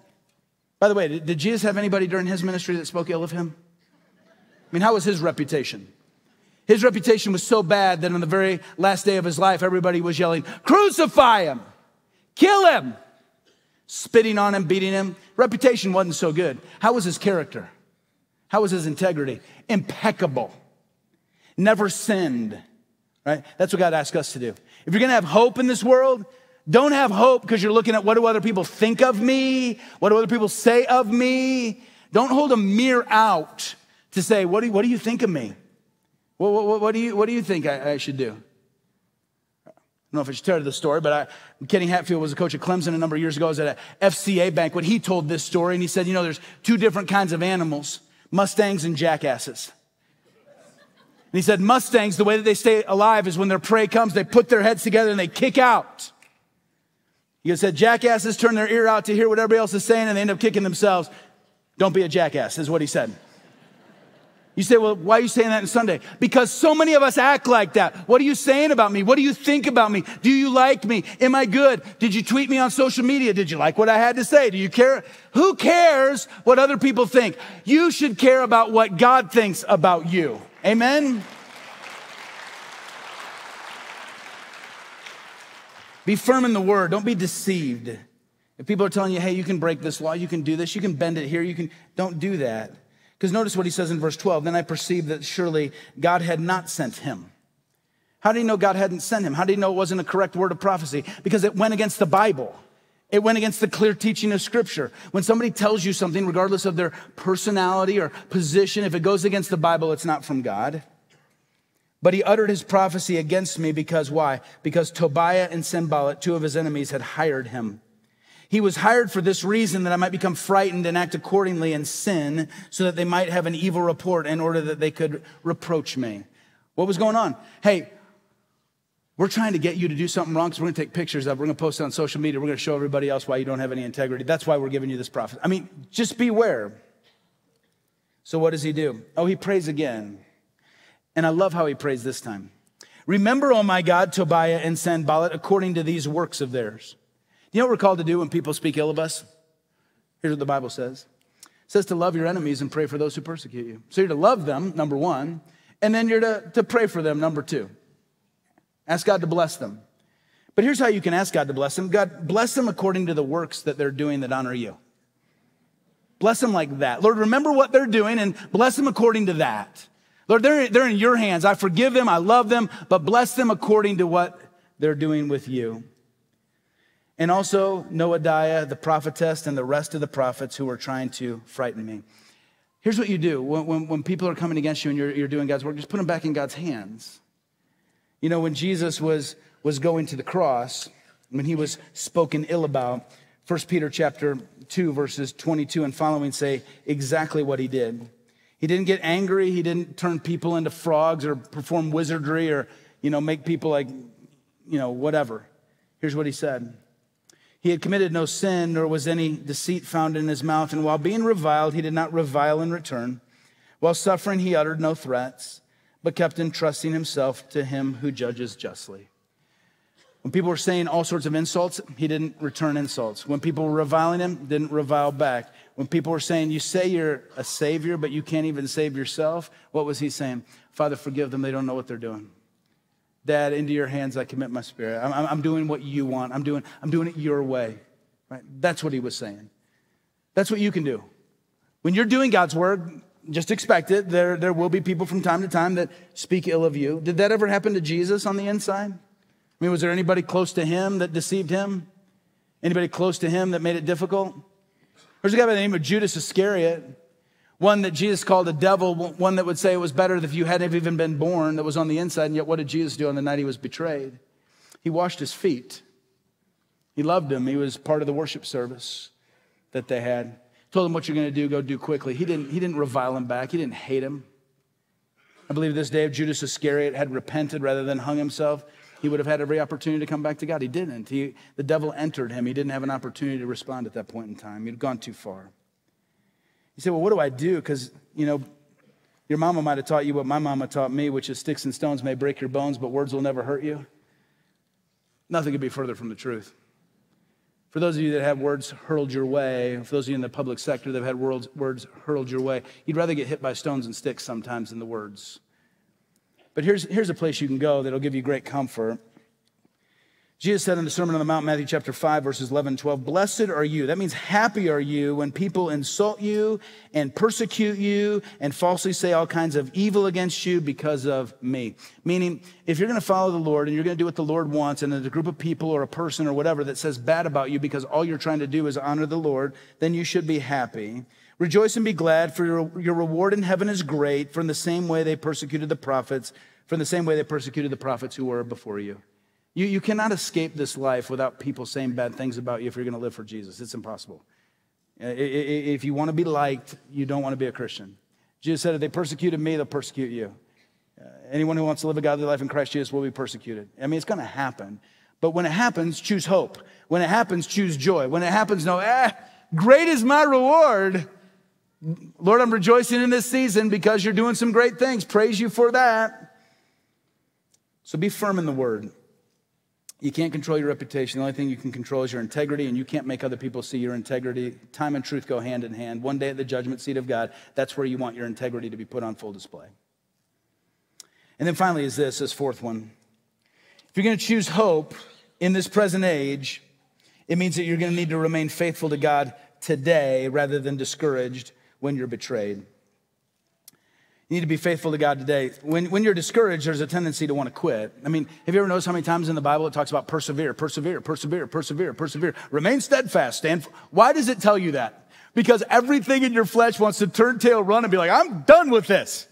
By the way, did, Jesus have anybody during his ministry that spoke ill of him? I mean, how was his reputation? His reputation was so bad that on the very last day of his life, everybody was yelling, Crucify him! Kill him! Spitting on him, beating him. Reputation wasn't so good. How was his character? How was his integrity? Impeccable. Never sinned, right? That's what God asked us to do. If you're gonna have hope in this world, don't have hope because you're looking at what do other people think of me? What do other people say of me? Don't hold a mirror out to say, what do you, what do you think of me? What, what, what do, you, what do you think I, I should do? I don't know if I should tell you the story, but I, Kenny Hatfield was a coach at Clemson a number of years ago. I was at a FCA banquet. He told this story and he said, you know, there's two different kinds of animals, Mustangs and jackasses. And he said, Mustangs, the way that they stay alive is when their prey comes, they put their heads together and they kick out. He said, jackasses turn their ear out to hear what everybody else is saying and they end up kicking themselves. Don't be a jackass, is what he said. You say, well, why are you saying that on Sunday? Because so many of us act like that. What are you saying about me? What do you think about me? Do you like me? Am I good? Did you tweet me on social media? Did you like what I had to say? Do you care? Who cares what other people think? You should care about what God thinks about you. Amen? Be firm in the word. Don't be deceived. If people are telling you, hey, you can break this law, you can do this, you can bend it here, you can, don't do that. Because notice what he says in verse 12. Then I perceived that surely God had not sent him. How did he know God hadn't sent him? How did he know it wasn't a correct word of prophecy? Because it went against the Bible. It went against the clear teaching of Scripture. When somebody tells you something, regardless of their personality or position, if it goes against the Bible, it's not from God. But he uttered his prophecy against me because why? Because Tobiah and Sanballat, two of his enemies, had hired him. He was hired for this reason that I might become frightened and act accordingly and sin so that they might have an evil report in order that they could reproach me. What was going on? Hey, we're trying to get you to do something wrong because we're going to take pictures of it. We're going to post it on social media. We're going to show everybody else why you don't have any integrity. That's why we're giving you this prophet. I mean, just beware. So what does he do? Oh, he prays again. And I love how he prays this time. Remember, oh my God, Tobiah and Sanballat, according to these works of theirs. You know what we're called to do when people speak ill of us? Here's what the Bible says. It says to love your enemies and pray for those who persecute you. So you're to love them, number one, and then you're to, to pray for them, number two. Ask God to bless them. But here's how you can ask God to bless them. God, bless them according to the works that they're doing that honor you. Bless them like that. Lord, remember what they're doing and bless them according to that. Lord, they're, they're in your hands. I forgive them. I love them, but bless them according to what they're doing with you and also Noadiah, the prophetess, and the rest of the prophets who were trying to frighten me. Here's what you do when, when, when people are coming against you and you're, you're doing God's work, just put them back in God's hands. You know, when Jesus was, was going to the cross, when he was spoken ill about, 1 Peter chapter 2, verses 22 and following say exactly what he did. He didn't get angry. He didn't turn people into frogs or perform wizardry or, you know, make people like, you know, whatever. Here's what he said. He had committed no sin, nor was any deceit found in his mouth. And while being reviled, he did not revile in return. While suffering, he uttered no threats, but kept entrusting himself to him who judges justly. When people were saying all sorts of insults, he didn't return insults. When people were reviling him, didn't revile back. When people were saying, You say you're a savior, but you can't even save yourself, what was he saying? Father, forgive them. They don't know what they're doing. Dad, into your hands I commit my spirit. I'm, I'm, doing what you want. I'm doing, I'm doing it your way. Right? That's what he was saying. That's what you can do. When you're doing God's word, just expect it. There, there will be people from time to time that speak ill of you. Did that ever happen to Jesus on the inside? I mean, was there anybody close to him that deceived him? Anybody close to him that made it difficult? There's a guy by the name of Judas Iscariot one that Jesus called a devil, one that would say it was better if you hadn't even been born, that was on the inside. And yet, what did Jesus do on the night he was betrayed? He washed his feet. He loved him. He was part of the worship service that they had. Told him what you're going to do, go do quickly. He didn't, he didn't revile him back, he didn't hate him. I believe this day if Judas Iscariot had repented rather than hung himself, he would have had every opportunity to come back to God. He didn't. He, the devil entered him. He didn't have an opportunity to respond at that point in time. He'd gone too far. You say, well, what do I do? Because, you know, your mama might have taught you what my mama taught me, which is sticks and stones may break your bones, but words will never hurt you. Nothing could be further from the truth. For those of you that have words hurled your way, for those of you in the public sector that have had words, words hurled your way, you'd rather get hit by stones and sticks sometimes than the words. But here's, here's a place you can go that'll give you great comfort. Jesus said in the Sermon on the Mount, Matthew chapter 5, verses 11 and 12, Blessed are you. That means happy are you when people insult you and persecute you and falsely say all kinds of evil against you because of me. Meaning, if you're going to follow the Lord and you're going to do what the Lord wants, and there's a group of people or a person or whatever that says bad about you because all you're trying to do is honor the Lord, then you should be happy. Rejoice and be glad, for your, your reward in heaven is great, in the same way they persecuted the prophets, in the same way they persecuted the prophets who were before you. You, you cannot escape this life without people saying bad things about you if you're going to live for Jesus. It's impossible. If you want to be liked, you don't want to be a Christian. Jesus said, if they persecuted me, they'll persecute you. Uh, anyone who wants to live a godly life in Christ Jesus will be persecuted. I mean, it's going to happen. But when it happens, choose hope. When it happens, choose joy. When it happens, know, eh, great is my reward. Lord, I'm rejoicing in this season because you're doing some great things. Praise you for that. So be firm in the word. You can't control your reputation. The only thing you can control is your integrity, and you can't make other people see your integrity. Time and truth go hand in hand. One day at the judgment seat of God, that's where you want your integrity to be put on full display. And then finally, is this, this fourth one. If you're going to choose hope in this present age, it means that you're going to need to remain faithful to God today rather than discouraged when you're betrayed. You need to be faithful to God today. When, when you're discouraged, there's a tendency to want to quit. I mean, have you ever noticed how many times in the Bible it talks about persevere, persevere, persevere, persevere, persevere, remain steadfast, stand. Why does it tell you that? Because everything in your flesh wants to turn tail, run, and be like, I'm done with this,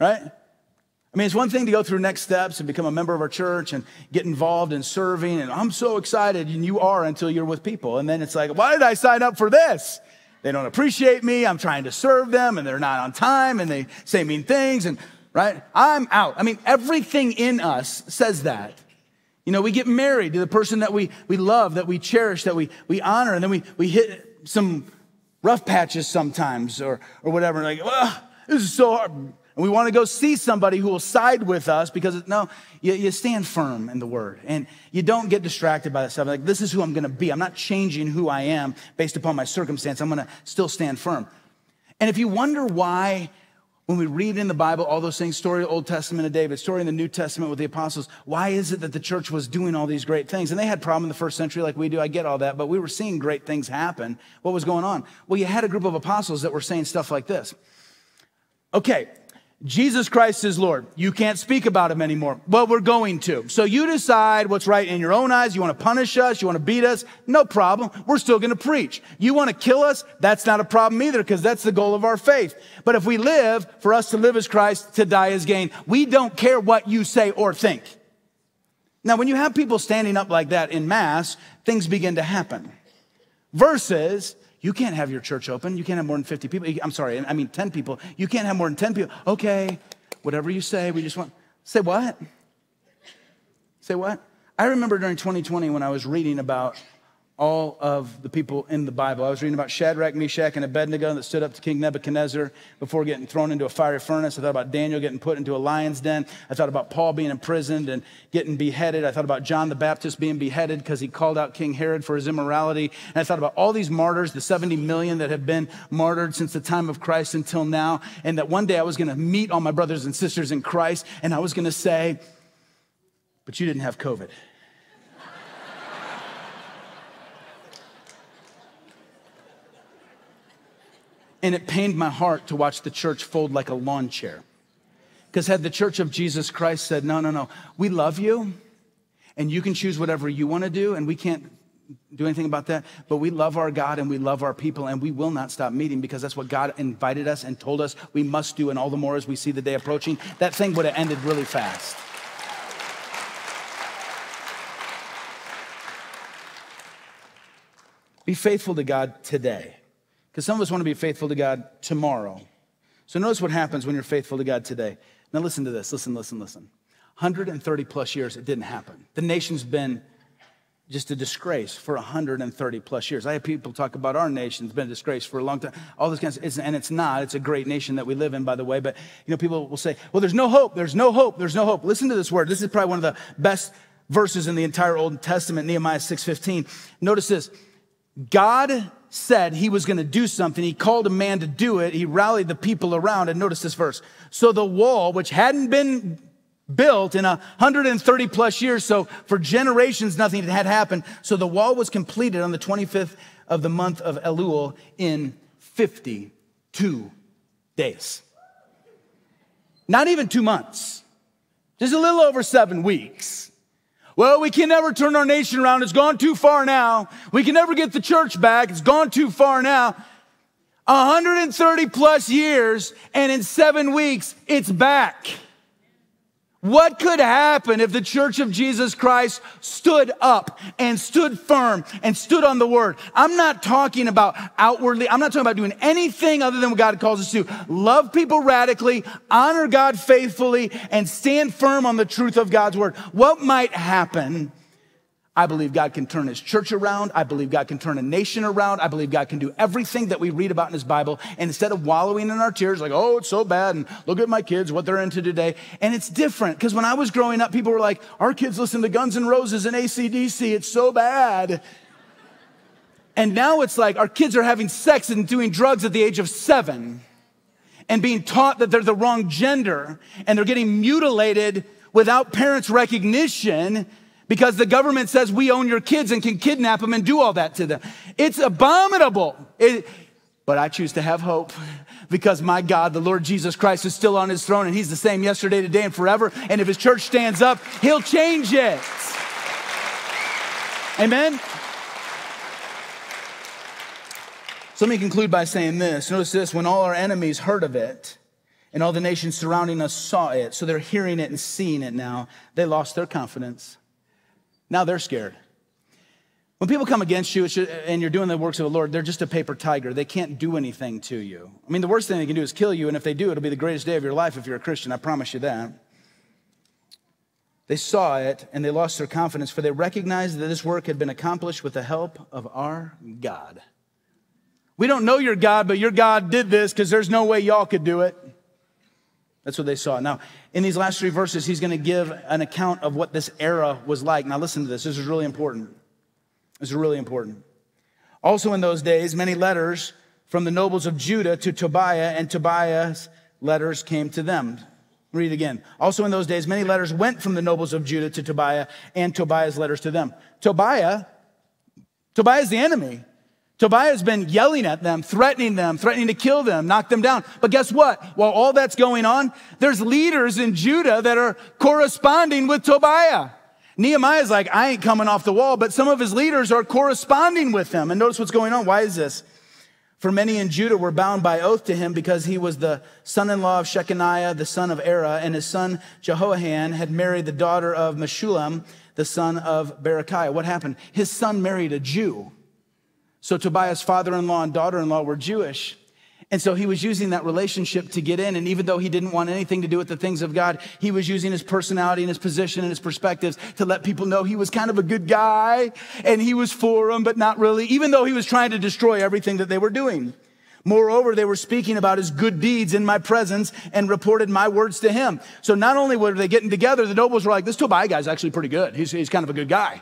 right? I mean, it's one thing to go through next steps and become a member of our church and get involved in serving, and I'm so excited, and you are until you're with people. And then it's like, why did I sign up for this? They don't appreciate me. I'm trying to serve them and they're not on time and they say mean things and right? I'm out. I mean, everything in us says that. You know, we get married to the person that we, we love, that we cherish, that we, we honor, and then we, we hit some rough patches sometimes or, or whatever. And Like, well, this is so hard. And we want to go see somebody who will side with us because, no, you, you stand firm in the word and you don't get distracted by that stuff. Like, this is who I'm going to be. I'm not changing who I am based upon my circumstance. I'm going to still stand firm. And if you wonder why, when we read in the Bible all those things, story of the Old Testament of David, story in the New Testament with the apostles, why is it that the church was doing all these great things? And they had problem in the first century like we do. I get all that, but we were seeing great things happen. What was going on? Well, you had a group of apostles that were saying stuff like this. Okay, Jesus Christ is Lord. You can't speak about him anymore. Well, we're going to. So you decide what's right in your own eyes. You want to punish us? You want to beat us? No problem. We're still going to preach. You want to kill us? That's not a problem either because that's the goal of our faith. But if we live, for us to live as Christ, to die as gain, we don't care what you say or think. Now, when you have people standing up like that in mass, things begin to happen. Versus you can't have your church open. You can't have more than 50 people. I'm sorry, I mean 10 people. You can't have more than 10 people. Okay, whatever you say, we just want. Say what? Say what? I remember during 2020 when I was reading about all of the people in the Bible. I was reading about Shadrach, Meshach, and Abednego that stood up to King Nebuchadnezzar before getting thrown into a fiery furnace. I thought about Daniel getting put into a lion's den. I thought about Paul being imprisoned and getting beheaded. I thought about John the Baptist being beheaded because he called out King Herod for his immorality. And I thought about all these martyrs, the 70 million that have been martyred since the time of Christ until now. And that one day I was going to meet all my brothers and sisters in Christ and I was going to say, but you didn't have COVID. And it pained my heart to watch the church fold like a lawn chair. Because had the church of Jesus Christ said, no, no, no, we love you and you can choose whatever you want to do and we can't do anything about that, but we love our God and we love our people and we will not stop meeting because that's what God invited us and told us we must do and all the more as we see the day approaching, that thing would have ended really fast. Be faithful to God today. Because some of us want to be faithful to God tomorrow. So notice what happens when you're faithful to God today. Now listen to this. Listen, listen, listen. 130 plus years, it didn't happen. The nation's been just a disgrace for 130 plus years. I have people talk about our nation's been a disgrace for a long time. All this kind of stuff, and it's not. It's a great nation that we live in, by the way. But you know, people will say, "Well, there's no hope. There's no hope. There's no hope." Listen to this word. This is probably one of the best verses in the entire Old Testament, Nehemiah 6:15. Notice this: God said he was going to do something. He called a man to do it. He rallied the people around. And notice this verse. So the wall, which hadn't been built in 130 plus years, so for generations nothing had happened. So the wall was completed on the 25th of the month of Elul in 52 days. Not even two months, just a little over seven weeks. Well, we can never turn our nation around. It's gone too far now. We can never get the church back. It's gone too far now. 130 plus years, and in seven weeks, it's back. What could happen if the church of Jesus Christ stood up and stood firm and stood on the word? I'm not talking about outwardly. I'm not talking about doing anything other than what God calls us to. Love people radically, honor God faithfully, and stand firm on the truth of God's word. What might happen I believe God can turn his church around. I believe God can turn a nation around. I believe God can do everything that we read about in his Bible. And instead of wallowing in our tears, like, oh, it's so bad, and look at my kids, what they're into today. And it's different because when I was growing up, people were like, our kids listen to Guns N' Roses and ACDC. It's so bad. And now it's like our kids are having sex and doing drugs at the age of seven and being taught that they're the wrong gender and they're getting mutilated without parents' recognition because the government says we own your kids and can kidnap them and do all that to them. It's abominable. It, but I choose to have hope because my God, the Lord Jesus Christ, is still on his throne and he's the same yesterday, today, and forever. And if his church stands up, he'll change it. Amen. So let me conclude by saying this. Notice this when all our enemies heard of it, and all the nations surrounding us saw it, so they're hearing it and seeing it now, they lost their confidence. Now they're scared. When people come against you and you're doing the works of the Lord, they're just a paper tiger. They can't do anything to you. I mean, the worst thing they can do is kill you, and if they do, it'll be the greatest day of your life if you're a Christian. I promise you that. They saw it and they lost their confidence, for they recognized that this work had been accomplished with the help of our God. We don't know your God, but your God did this because there's no way y'all could do it. That's what they saw. Now, in these last three verses, he's going to give an account of what this era was like. Now, listen to this. This is really important. This is really important. Also, in those days, many letters from the nobles of Judah to Tobiah, and Tobiah's letters came to them. Read again. Also, in those days, many letters went from the nobles of Judah to Tobiah, and Tobiah's letters to them. Tobiah, Tobiah is the enemy. Tobiah's been yelling at them, threatening them, threatening to kill them, knock them down. But guess what? While all that's going on, there's leaders in Judah that are corresponding with Tobiah. Nehemiah's like, I ain't coming off the wall, but some of his leaders are corresponding with him. And notice what's going on. Why is this? For many in Judah were bound by oath to him because he was the son-in-law of Shechaniah, the son of Arah, and his son Jehohanan had married the daughter of Meshullam, the son of Berechiah. What happened? His son married a Jew. So Tobiah's father in law and daughter in law were Jewish. And so he was using that relationship to get in. And even though he didn't want anything to do with the things of God, he was using his personality and his position and his perspectives to let people know he was kind of a good guy and he was for them, but not really, even though he was trying to destroy everything that they were doing. Moreover, they were speaking about his good deeds in my presence and reported my words to him. So not only were they getting together, the nobles were like, this Tobiah guy's actually pretty good. He's, he's kind of a good guy.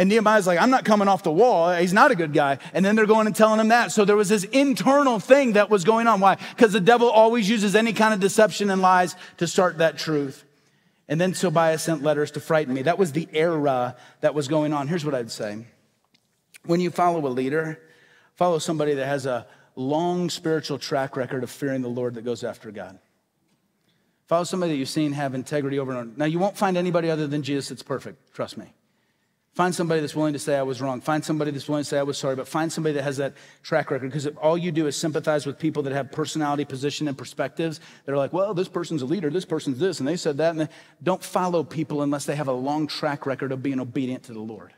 And Nehemiah's like, I'm not coming off the wall. He's not a good guy. And then they're going and telling him that. So there was this internal thing that was going on. Why? Because the devil always uses any kind of deception and lies to start that truth. And then Tobiah sent letters to frighten me. That was the era that was going on. Here's what I'd say when you follow a leader, follow somebody that has a long spiritual track record of fearing the Lord that goes after God. Follow somebody that you've seen have integrity over and over. Now, you won't find anybody other than Jesus that's perfect. Trust me. Find somebody that's willing to say I was wrong. Find somebody that's willing to say I was sorry, but find somebody that has that track record. Because if all you do is sympathize with people that have personality, position, and perspectives, they're like, well, this person's a leader, this person's this, and they said that. And they, don't follow people unless they have a long track record of being obedient to the Lord.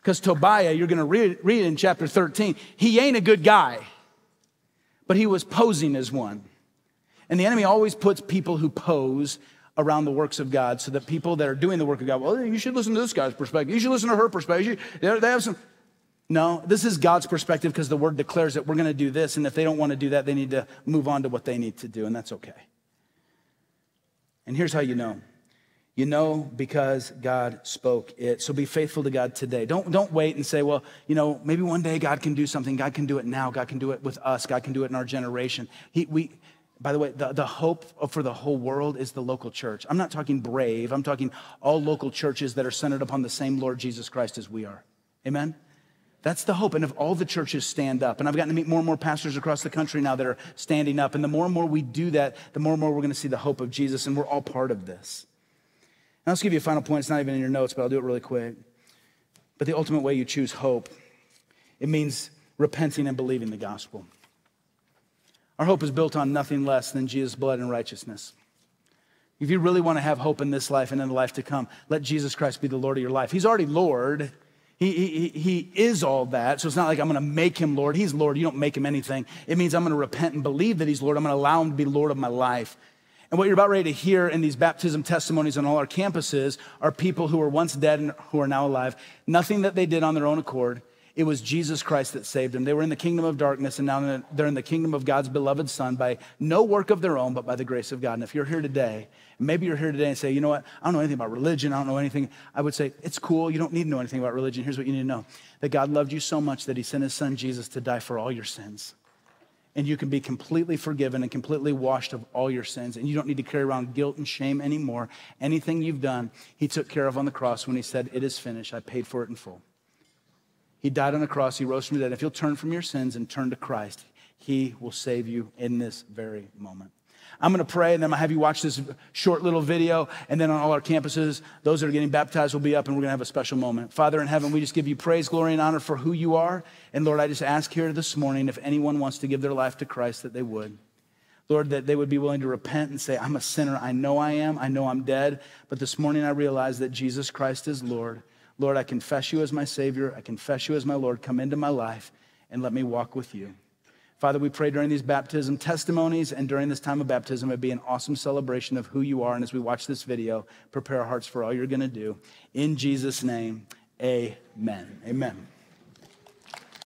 Because Tobiah, you're going to read, read in chapter 13, he ain't a good guy, but he was posing as one. And the enemy always puts people who pose around the works of God so that people that are doing the work of God, well, you should listen to this guy's perspective. You should listen to her perspective. They have some. No, this is God's perspective because the word declares that we're going to do this. And if they don't want to do that, they need to move on to what they need to do. And that's okay. And here's how you know. You know because God spoke it. So be faithful to God today. Don't, don't wait and say, well, you know, maybe one day God can do something. God can do it now. God can do it with us. God can do it in our generation. He, we, by the way, the, the hope for the whole world is the local church. I'm not talking brave, I'm talking all local churches that are centered upon the same Lord Jesus Christ as we are. Amen? That's the hope. And if all the churches stand up, and I've gotten to meet more and more pastors across the country now that are standing up, and the more and more we do that, the more and more we're going to see the hope of Jesus, and we're all part of this. Now, let's give you a final point. It's not even in your notes, but I'll do it really quick. But the ultimate way you choose hope, it means repenting and believing the gospel. Our hope is built on nothing less than Jesus' blood and righteousness. If you really want to have hope in this life and in the life to come, let Jesus Christ be the Lord of your life. He's already Lord. He, he, he is all that. So it's not like I'm going to make him Lord. He's Lord. You don't make him anything. It means I'm going to repent and believe that he's Lord. I'm going to allow him to be Lord of my life. And what you're about ready to hear in these baptism testimonies on all our campuses are people who were once dead and who are now alive. Nothing that they did on their own accord. It was Jesus Christ that saved them. They were in the kingdom of darkness, and now they're in the kingdom of God's beloved Son by no work of their own, but by the grace of God. And if you're here today, maybe you're here today and say, you know what, I don't know anything about religion, I don't know anything, I would say, it's cool. You don't need to know anything about religion. Here's what you need to know that God loved you so much that he sent his son Jesus to die for all your sins. And you can be completely forgiven and completely washed of all your sins. And you don't need to carry around guilt and shame anymore. Anything you've done, he took care of on the cross when he said, It is finished. I paid for it in full. He died on the cross. He rose from the dead. If you'll turn from your sins and turn to Christ, He will save you in this very moment. I'm going to pray, and then I'll have you watch this short little video. And then on all our campuses, those that are getting baptized will be up, and we're going to have a special moment. Father in heaven, we just give you praise, glory, and honor for who you are. And Lord, I just ask here this morning if anyone wants to give their life to Christ, that they would. Lord, that they would be willing to repent and say, I'm a sinner. I know I am. I know I'm dead. But this morning I realize that Jesus Christ is Lord. Lord, I confess you as my Savior. I confess you as my Lord. Come into my life and let me walk with you. Father, we pray during these baptism testimonies and during this time of baptism, it be an awesome celebration of who you are. And as we watch this video, prepare our hearts for all you're going to do. In Jesus' name, amen. Amen.